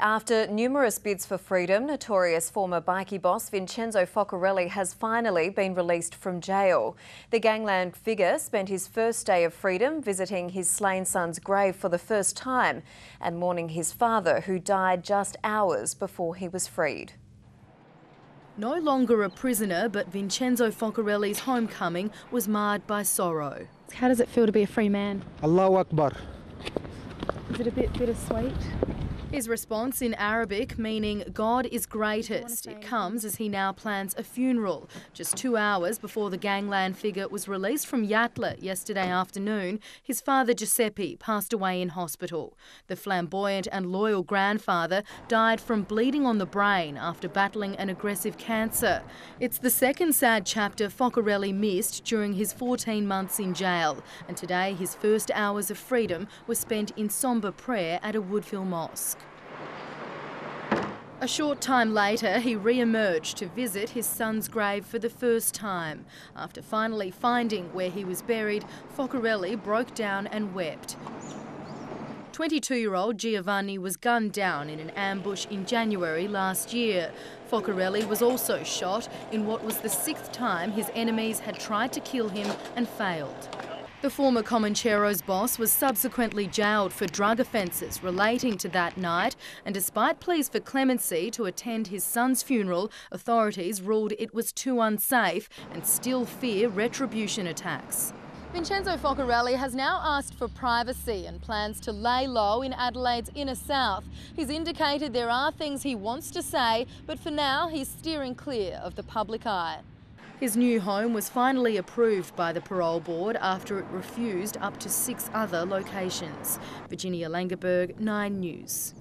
After numerous bids for freedom, notorious former bikie boss Vincenzo Focarelli has finally been released from jail. The gangland figure spent his first day of freedom visiting his slain son's grave for the first time and mourning his father, who died just hours before he was freed. No longer a prisoner, but Vincenzo Focarelli's homecoming was marred by sorrow. How does it feel to be a free man? Allahu Akbar. Is it a bit bittersweet? His response in Arabic, meaning God is greatest. It comes as he now plans a funeral. Just two hours before the gangland figure was released from Yatala yesterday afternoon, his father Giuseppe passed away in hospital. The flamboyant and loyal grandfather died from bleeding on the brain after battling an aggressive cancer. It's the second sad chapter Focarelli missed during his 14 months in jail, and today his first hours of freedom were spent in sombre prayer at a Woodville mosque. A short time later, he re-emerged to visit his son's grave for the first time. After finally finding where he was buried, Focarelli broke down and wept. 22-year-old Giovanni was gunned down in an ambush in January last year. Focarelli was also shot in what was the sixth time his enemies had tried to kill him and failed. The former Comancheros boss was subsequently jailed for drug offences relating to that night, and despite pleas for clemency to attend his son's funeral, authorities ruled it was too unsafe and still fear retribution attacks. Vincenzo Focarelli has now asked for privacy and plans to lay low in Adelaide's inner south. He's indicated there are things he wants to say, but for now he's steering clear of the public eye. His new home was finally approved by the parole board after it refused up to six other locations. Virginia Langeberg, 9 News.